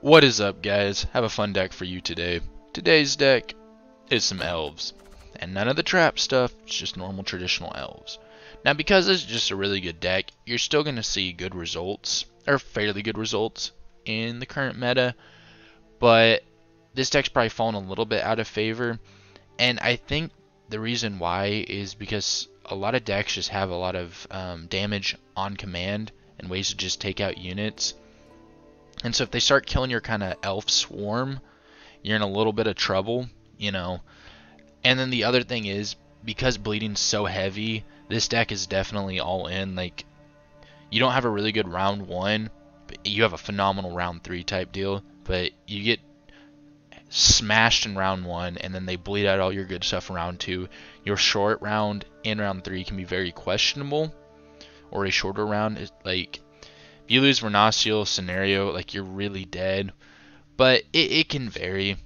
What is up guys? Have a fun deck for you today. Today's deck is some elves. And none of the trap stuff, it's just normal traditional elves. Now because it's just a really good deck, you're still going to see good results, or fairly good results, in the current meta. But this deck's probably fallen a little bit out of favor. And I think the reason why is because a lot of decks just have a lot of um, damage on command and ways to just take out units. And so if they start killing your kind of elf swarm, you're in a little bit of trouble, you know. And then the other thing is, because bleeding's so heavy, this deck is definitely all in. Like, you don't have a really good round one, but you have a phenomenal round three type deal. But you get smashed in round one, and then they bleed out all your good stuff in round two. Your short round in round three can be very questionable, or a shorter round is like if you lose Vernossiel scenario, like you're really dead. But it, it can vary.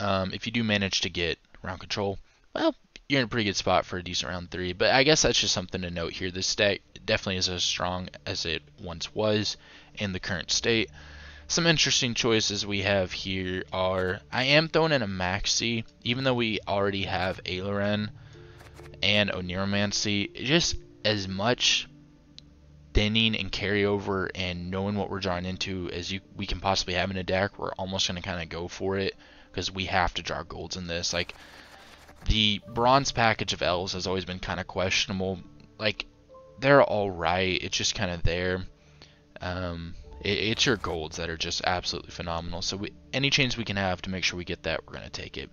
Um, if you do manage to get round control, well, you're in a pretty good spot for a decent round three. But I guess that's just something to note here. This deck definitely is as strong as it once was in the current state. Some interesting choices we have here are I am throwing in a Maxi, even though we already have Aelirenn and Oneiromancy. Just as much thinning and carryover and knowing what we're drawing into as you we can possibly have in a deck, we're almost going to kind of go for it because we have to draw golds in this. Like the bronze package of elves has always been kind of questionable. Like they're all right, it's just kind of there. Um, it, it's your golds that are just absolutely phenomenal. So we, any chance we can have to make sure we get that, we're gonna take it.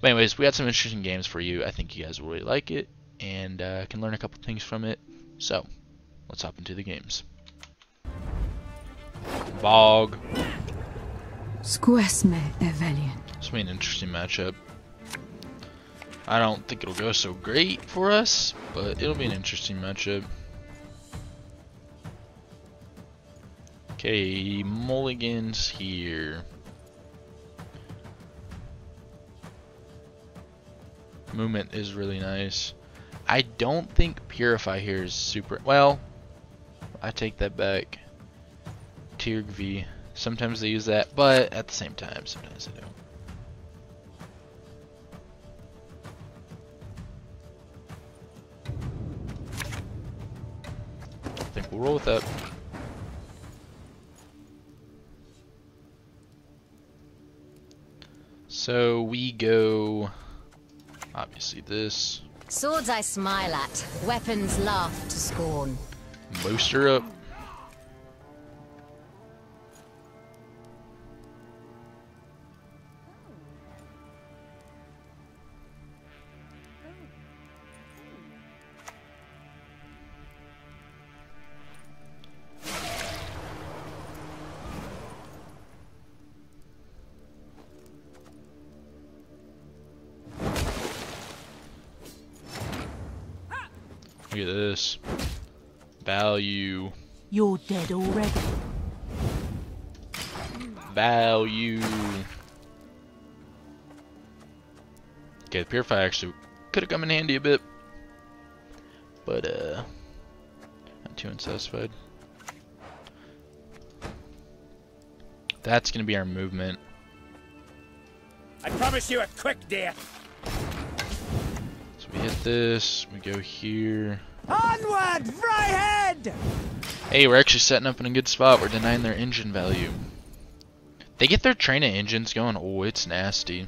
But anyways, we had some interesting games for you. I think you guys will really like it and uh, can learn a couple things from it. So let's hop into the games. Bog. Squesme Evelian. This will be an interesting matchup. I don't think it'll go so great for us, but it'll be an interesting matchup. Okay, mulligans here. Movement is really nice. I don't think Purify here is super... Well, I take that back. Tirg V. Sometimes they use that, but at the same time, sometimes they don't. I think we'll roll with that. So we go, obviously this. Swords I smile at, weapons laugh to scorn. Booster up. Dead already. Value. Okay, the Purify actually could have come in handy a bit. But, uh, not too unsatisfied. That's going to be our movement. I promise you a quick death. So we hit this, we go here. Onward, Fryhead! Hey, we're actually setting up in a good spot. We're denying their engine value. They get their train of engines going. Oh, it's nasty.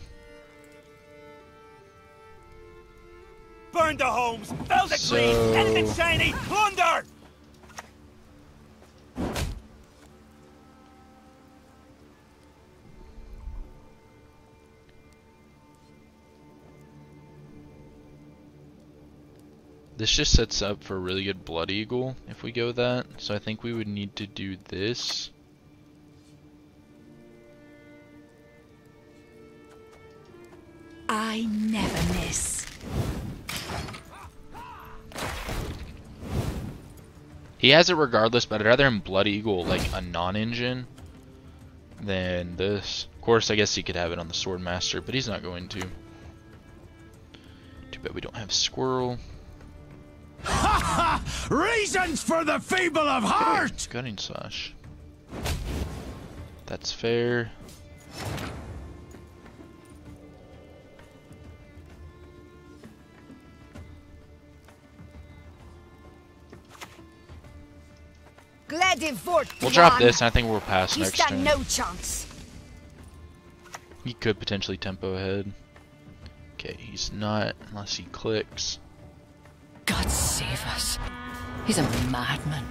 Burn the homes, build it So- green, anything shiny, plunder! This just sets up for a really good Blood Eagle if we go that. So I think we would need to do this. I never miss. He has it regardless, but I'd rather him Blood Eagle like a non-engine than this. Of course, I guess he could have it on the Swordmaster, but he's not going to. Too bad we don't have Squirrel. Reasons for the feeble of heart! Gunning Slash. That's fair. Gladivort. We'll drop this, and I think we'll pass You next stand turn. no chance. He could potentially tempo ahead. Okay, he's not unless he clicks. God save us. He's a madman.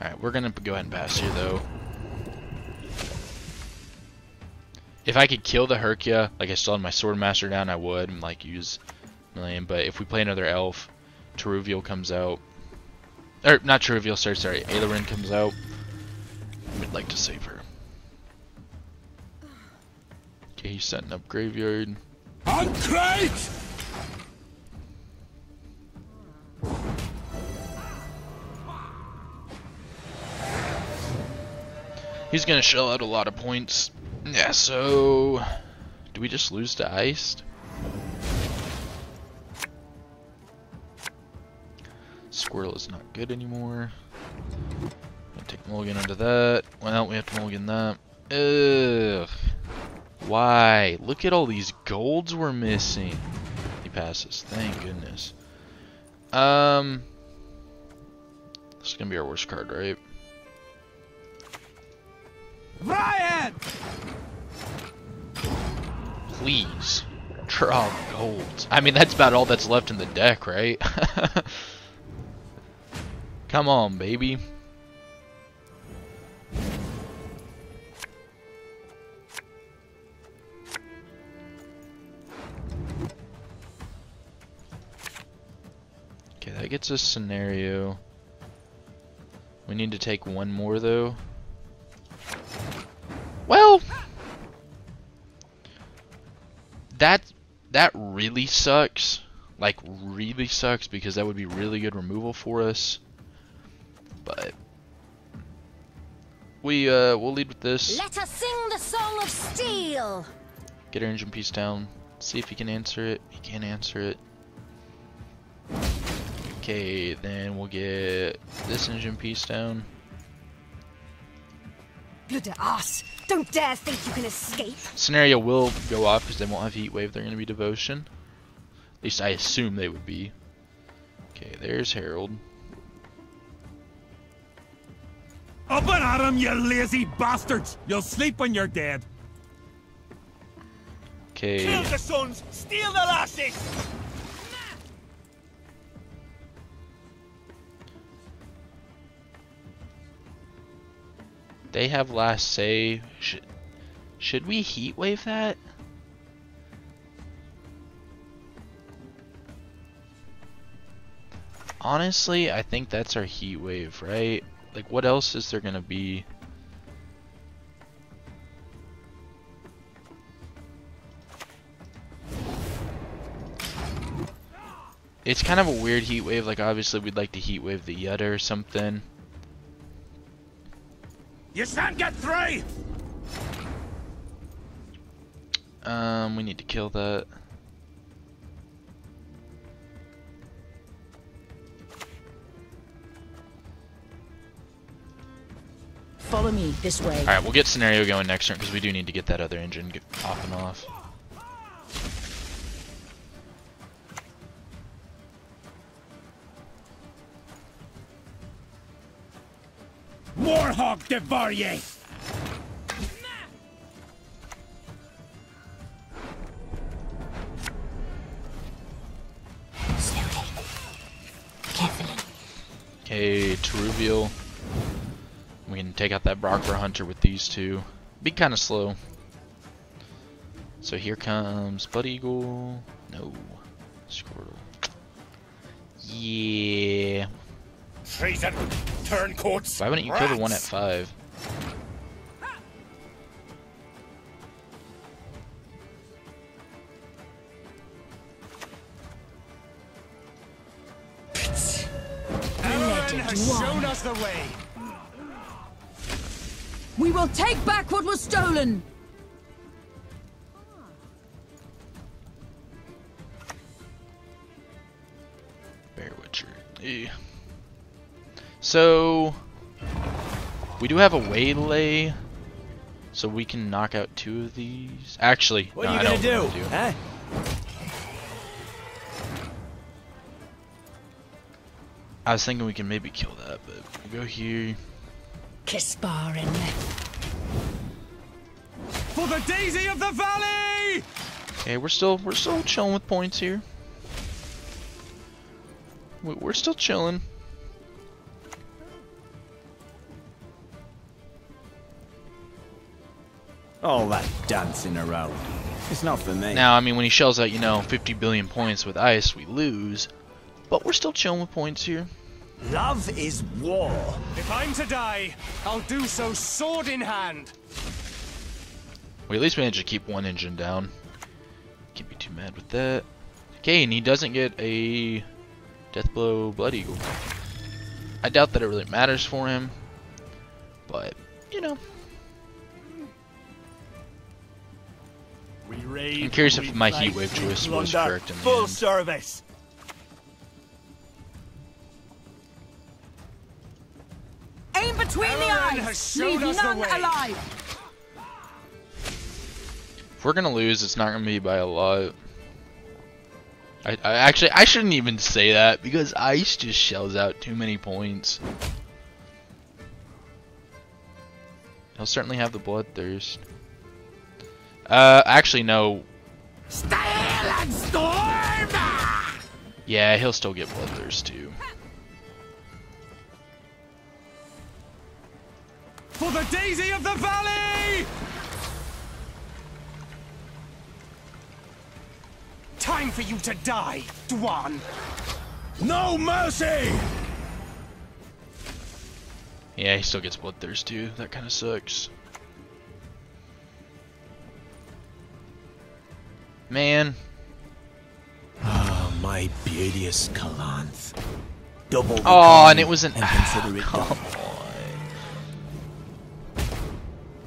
Alright, we're gonna go ahead and pass you though. If I could kill the Herkia, like I still had my Swordmaster down, I would, and like use Milaen, but if we play another elf, Toruviel comes out. Or, not Toruviel, sorry, sorry, Aelirenn comes out. We'd like to save her. Okay, he's setting up Graveyard. On crate! He's gonna shell out a lot of points. Yeah, so do we just lose to iced? Squirrel is not good anymore. Gonna take mulligan under that. Well, we have to mulligan that. Ugh. Why? Look at all these golds we're missing. He passes. Thank goodness. Um, this is gonna be our worst card, right? Ryan! Please. Draw golds. I mean, that's about all that's left in the deck, right? Come on, baby. That gets us scenario. We need to take one more, though. Well, that that really sucks. Like really sucks because that would be really good removal for us. But we uh we'll lead with this. Let us sing the song of steel. Get our engine piece down. See if he can answer it. He can't answer it. Okay, then we'll get this engine piece down. Bloody ass. Don't dare think you can escape. Scenario will go off because they won't have heat wave. They're gonna be devotion. At least I assume they would be. Okay, there's Harold. Up and at him, you lazy bastards! You'll sleep when you're dead. Okay. Kill the sons, steal the lasses! They have last say. Should, should we heat wave that? Honestly, I think that's our heat wave, right? Like, what else is there gonna be? It's kind of a weird heat wave. Like, obviously, we'd like to heat wave the Yetta or something. You shan't get three! Um, we need to kill that. Follow me this way. Alright, we'll get scenario going next turn because we do need to get that other engine off and off. Warhawk de Varrier! Slowly. Carefully. Okay, Toruviel. We can take out that Brockler Hunter with these two. Be kind of slow. So here comes Blood Eagle. No. Squirtle. Yeah. Treason! Turncoats! Why wouldn't you kill the one at rats. five? Aaron has shown us the way! We will take back what was stolen. Bear Witcher. Eh. So we do have a waylay. So we can knock out two of these. Actually, What no, are you I gonna don't do? wanna Huh? I was thinking we can maybe kill that, but we'll go here. Kisparin. For the Daisy of the Valley! Okay, we're still we're still chilling with points here. We're still chilling. All that dancing around. It's not for me. Now, I mean, when he shells out, you know, 50 billion points with ice, we lose. But we're still chilling with points here. Love is war. If I'm to die, I'll do so sword in hand. We at least managed to keep one engine down. Can't be too mad with that. Okay, and he doesn't get a Death Blow Blood Eagle. I doubt that it really matters for him. But, you know, We raid, I'm curious if my fight, heat wave choice was correct in the Full end. service. Aim between the eyes! Leave none way. alive! If we're gonna lose, it's not gonna be by a lot. I, I actually I shouldn't even say that because ice just shells out too many points. He'll certainly have the bloodthirst. Uh, actually no. Yeah, he'll still get bloodthirst too. For the Daisy of the Valley! Time for you to die, Dwan. No mercy. Yeah, he still gets bloodthirst too. That kind of sucks. Man, Ah, my beauteous Kalanth. Double. the Oh, and it was an- and consider it done.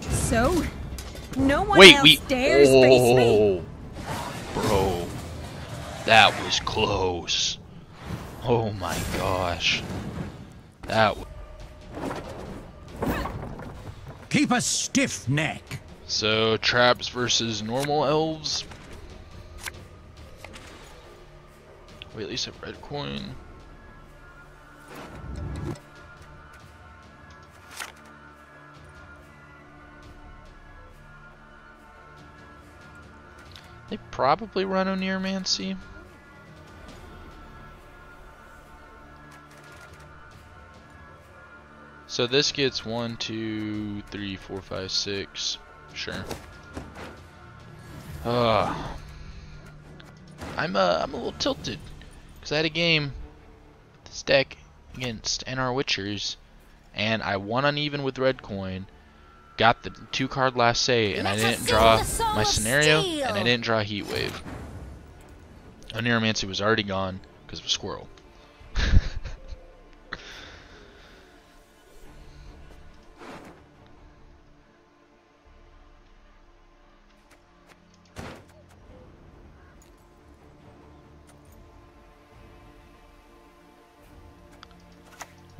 So? No one wait, else we. dares face me? Oh, bro, that was close. Oh my gosh, that. W Keep a stiff neck. so traps versus normal elves. At least have red coin. They probably run Oneiromancy. So this gets one, two, three, four, five, six. Sure. Uh, I'm uh, I'm a little tilted because I had a game this deck against NR Witchers, and I won uneven with red coin. Got the two card last say, and I Let us didn't draw my scenario, steel. and I didn't draw Heat Wave. Oneiromancy was already gone because of a squirrel.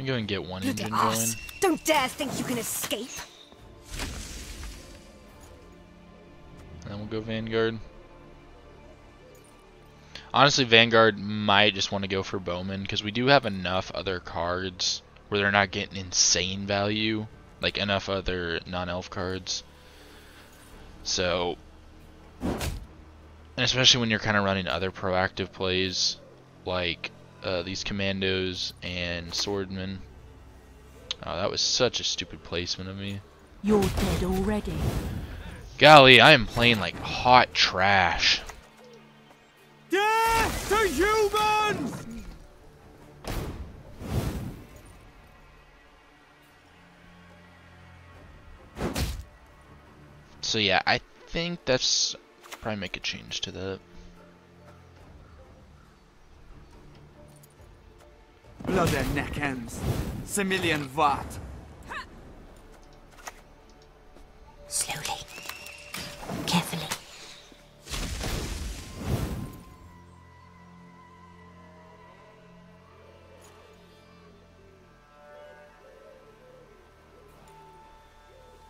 Going to get one You engine going. Don't dare think you can escape! And then we'll go Vanguard. Honestly, Vanguard might just want to go for Bowman because we do have enough other cards where they're not getting insane value, like enough other non-elf cards. So, and especially when you're kind of running other proactive plays like uh, these commandos and swordmen. Oh, that was such a stupid placement of me. You're dead already. Golly, I am playing like hot trash. Death to humans! So yeah, I think that's probably make a change to that. Blood and neck ends. Similian Vart. Slowly. Carefully.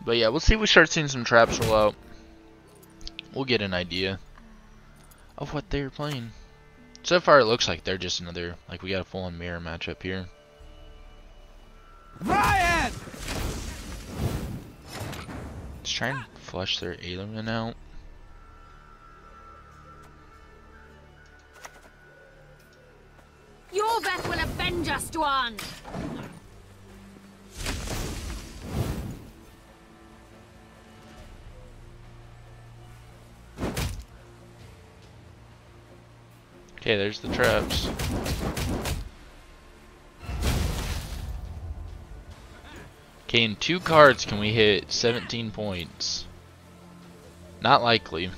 But yeah, we'll see if we start seeing some traps roll out. We'll get an idea of what they're playing. So far, it looks like they're just another, like we got a full-on mirror matchup here. Riot! Let's try and flush their alien out. Okay, there's the traps. Okay, in two cards can we hit 17 points? Not likely.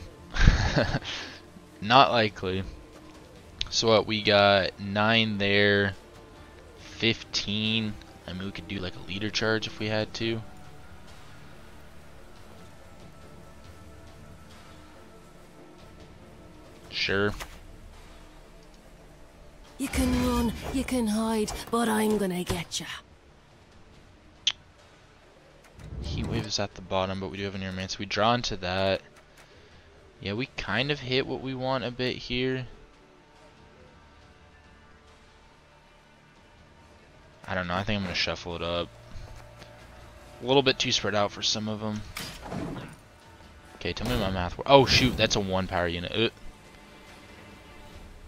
Not likely. So what, we got 9 there, 15. I mean, we could do like a leader charge if we had to. Sure. You can run, you can hide, but I'm gonna get ya. Heat wave is at the bottom, but we do have an airman, so we draw into that. Yeah, we kind of hit what we want a bit here. I don't know, I think I'm going to shuffle it up. A little bit too spread out for some of them. Okay, tell me my math. Oh, shoot, that's a one power unit. Uh.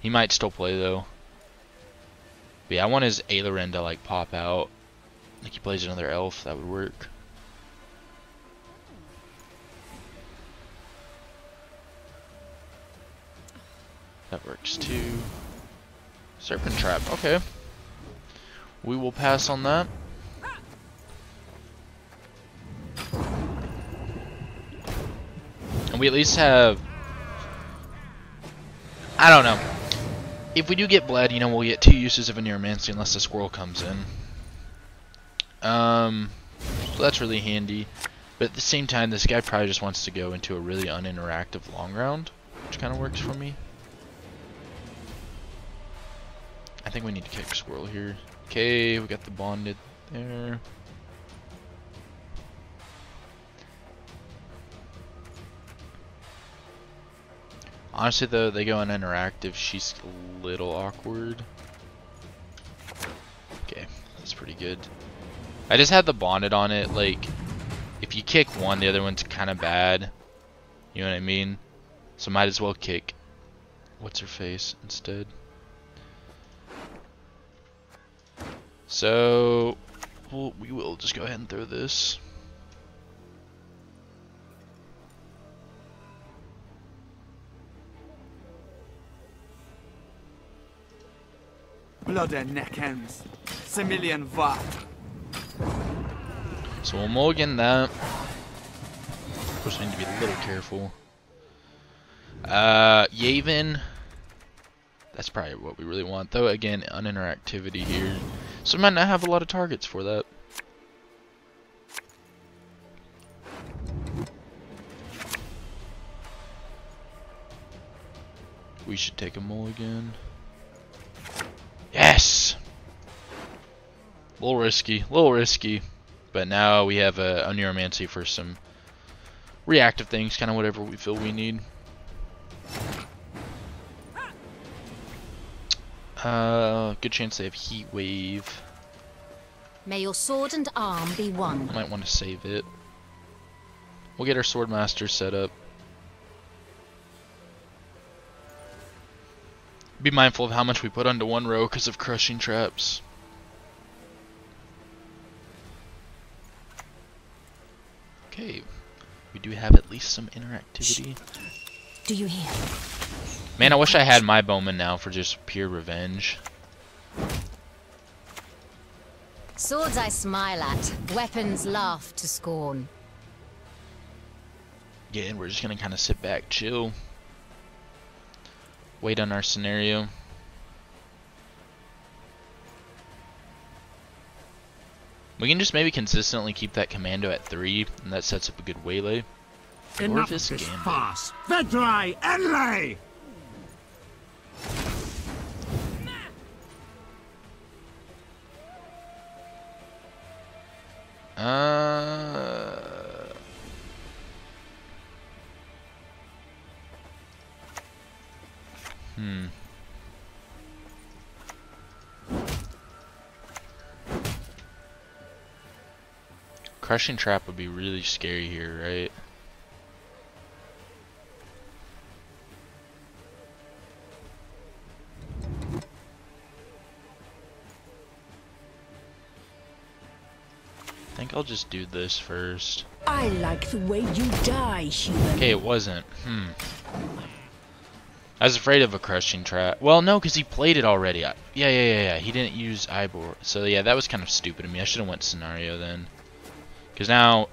He might still play, though. But yeah, I want his Aelirenn to, like, pop out. Like he plays another elf, that would work. That works too. Serpent Trap, okay. We will pass on that. And we at least have... I don't know. If we do get bled, you know, we'll get two uses of a Oneiromancy unless the squirrel comes in. Um, so that's really handy. But at the same time, this guy probably just wants to go into a really uninteractive long round, which kind of works for me. I think we need to kick squirrel here. Okay, we got the bonded there. Honestly though, they go on interactive, she's a little awkward. Okay, that's pretty good. I just had the bonded on it, like, if you kick one, the other one's kind of bad. You know what I mean? So might as well kick what's her face instead. So we'll, we will just go ahead and throw this. Blood and neck ends. Similian Vat. So we'll mulligan that. Of course, we need to be a little careful. Uh, Yaevinn. That's probably what we really want, though. Again, uninteractivity here. So we might not have a lot of targets for that. We should take a mulligan. A little risky, a little risky. But now we have a, a Oneiromancy for some reactive things, kind of whatever we feel we need. Uh, good chance they have Heat Wave. May your sword and arm be one. Might want to save it. We'll get our Swordmaster set up. Be mindful of how much we put onto one row because of crushing traps. Okay, we do have at least some interactivity. Do you hear? Man, I wish I had my bowman now for just pure revenge. Swords I smile at, weapons laugh to scorn. Yeah, and we're just gonna kind of sit back, chill, wait on our scenario. We can just maybe consistently keep that commando at 3, and that sets up a good waylay. Enough this fast. Vedrai, Enlay! Uh... Hmm. Crushing trap would be really scary here, right? I think I'll just do this first. I like the way you die, human. Okay, it wasn't. Hmm. I was afraid of a crushing trap. Well, no, because he played it already. I, yeah, yeah, yeah, yeah. He didn't use Ibor. So, yeah, that was kind of stupid of me. I should have went scenario then. Because now,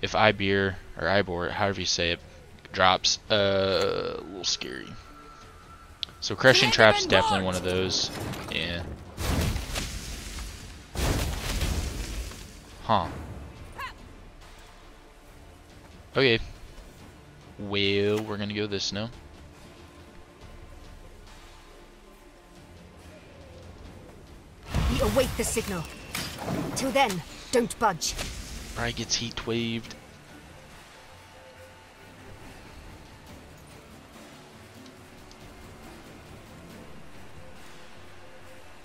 if Ibir, or Ibor, however you say it, drops, uh, a little scary. So, crushing trap's definitely one of those. Yeah. Huh. Okay. Well, we're gonna go this now. We await the signal. Till then, don't budge. Right gets heat waved.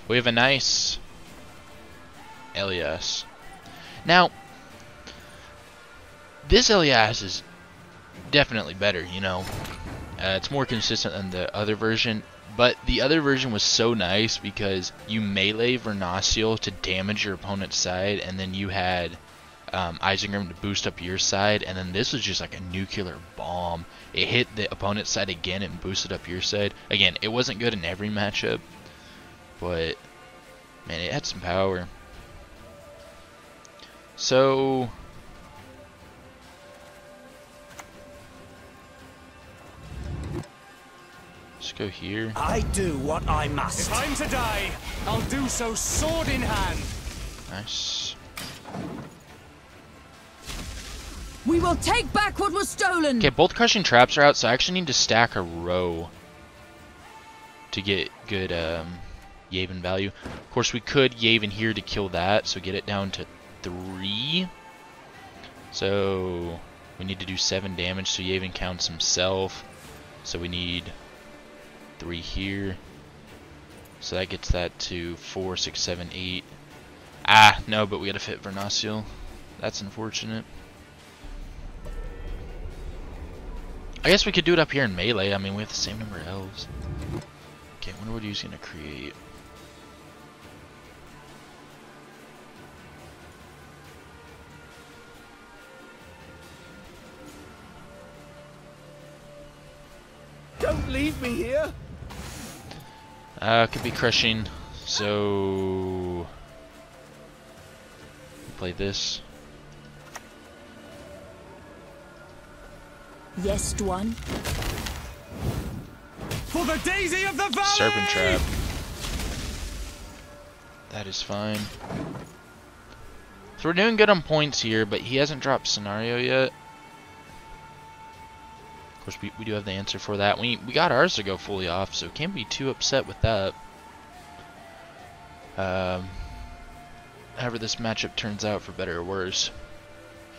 We have a nice Ele'yas. Now, this Ele'yas is definitely better, you know. Uh, it's more consistent than the other version, but the other version was so nice because you melee Vernossiel to damage your opponent's side, and then you had um, Isengrim to boost up your side, and then this was just like a nuclear bomb. It hit the opponent's side again and boosted up your side. Again, it wasn't good in every matchup, but man, it had some power. So let's go here. I do what I must. Time to die. I'll do so sword in hand. Nice. Will take back what was stolen. Okay, both crushing traps are out, so I actually need to stack a row to get good um, Yaevinn value. Of course, we could Yaevinn here to kill that, so get it down to three. So we need to do seven damage, so Yaevinn counts himself. So we need three here. So that gets that to four, six, seven, eight. Ah, no, but we gotta fit Vernossiel. That's unfortunate. I guess we could do it up here in melee. I mean, we have the same number of elves. Okay, I wonder what he's gonna create. Don't leave me here. Uh, could be crushing. So play this. Yes, Dwan. For the daisy of the valley. Serpent trap. That is fine. So we're doing good on points here, but he hasn't dropped scenario yet. Of course, we, we do have the answer for that. We we got ours to go fully off, so can't be too upset with that. Um, however this matchup turns out, for better or worse,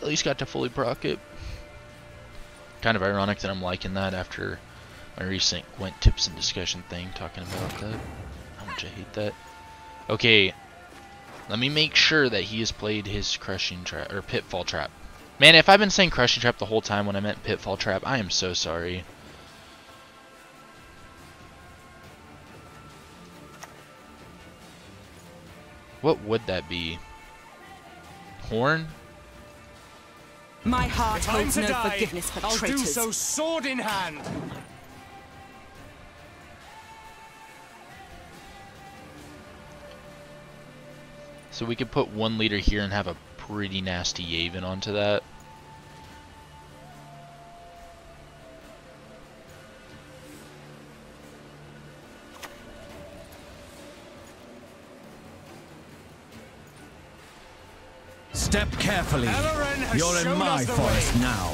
at least got to fully proc it. Kind of ironic that I'm liking that after my recent Gwent tips and discussion thing, talking about that. How much I hate that. Okay, let me make sure that he has played his crushing trap or pitfall trap. Man, if I've been saying crushing trap the whole time when I meant pitfall trap, I am so sorry. What would that be? Horn? My heart Time holds to no die. forgiveness for I'll traitors. do so sword in hand. So we could put one leader here and have a pretty nasty Yaevinn onto that. Step carefully. Aelirenn has You're in my forest way. now.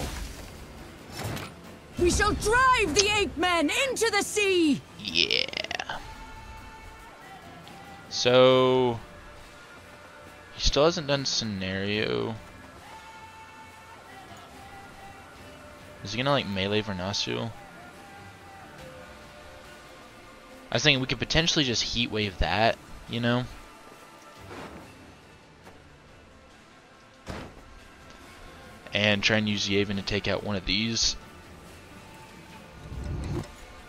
We shall drive the ape men into the sea. Yeah. So he still hasn't done scenario. Is he gonna like melee Vernossiel? I was thinking we could potentially just heat wave that, you know? And try and use Yaevinn to take out one of these.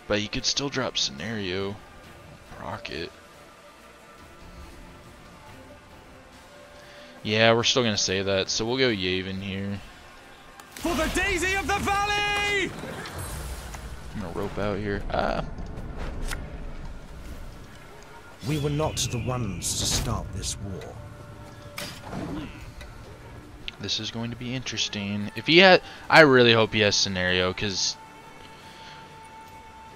But he could still drop Scenario. Rocket. Yeah, we're still gonna say that, so we'll go Yaevinn here. For the Daisy of the Valley! I'm gonna rope out here. Ah, We were not the ones to start this war. This is going to be interesting. If he had, I really hope he has Scenario, because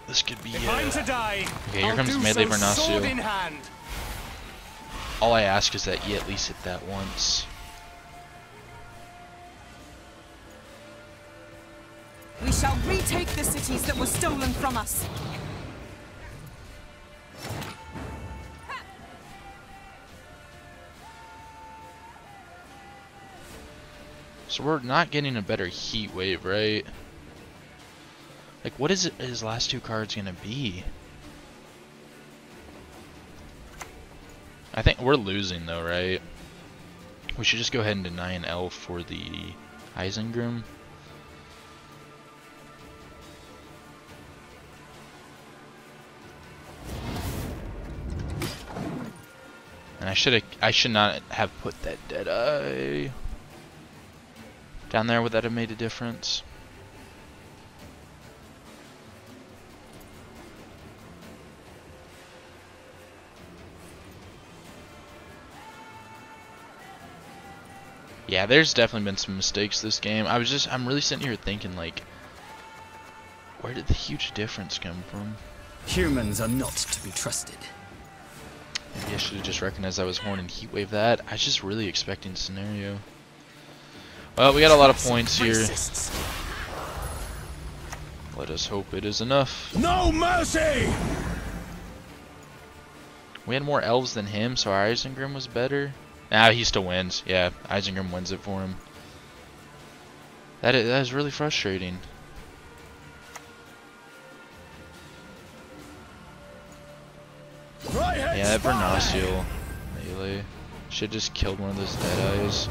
this could be. If I'm Uh, to die, Okay, here I'll comes do Melee so sword Vernossiel. in hand. all I ask is that he at least hit that once. We shall retake the cities that were stolen from us. So we're not getting a better heat wave, right? Like, what is his last two cards gonna be? I think we're losing though, right? We should just go ahead and deny an L for the Isengrim. And I should I should not have put that dead eye down there would that have made a difference? Yeah, there's definitely been some mistakes this game. I was just, I'm really sitting here thinking, like, where did the huge difference come from? Humans are not to be trusted. Maybe I should have just recognized I was Horn and Heat Wave that. I was just really expecting scenario. Well, we got a lot of points here. Let us hope it is enough. No mercy! We had more elves than him, so our Isengrim was better. Ah, he still wins. Yeah, Isengrim wins it for him. That is, that is really frustrating. Yeah, that Vernossiel melee should just killed one of those dead eyes.